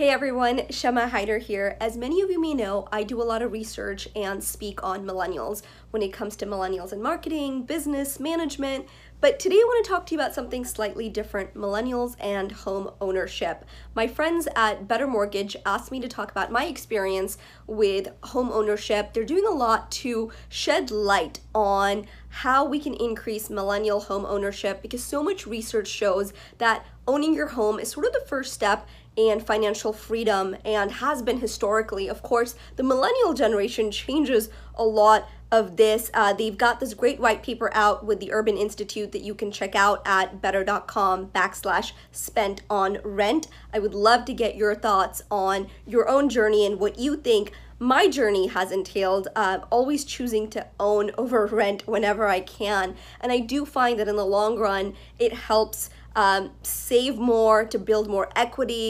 Hey everyone, Shama Hyder here. As many of you may know, I do a lot of research and speak on millennials when it comes to millennials in marketing, business, management. But today I want to talk to you about something slightly different millennials and home ownership. My friends at Better Mortgage asked me to talk about my experience with home ownership. They're doing a lot to shed light on how we can increase millennial home ownership because so much research shows that owning your home is sort of the first step and financial freedom and has been historically. Of course, the millennial generation changes a lot of this. Uh, they've got this great white paper out with the Urban Institute that you can check out at better.com backslash spent on rent. I would love to get your thoughts on your own journey and what you think my journey has entailed uh, always choosing to own over rent whenever I can. And I do find that in the long run, it helps um, save more, to build more equity,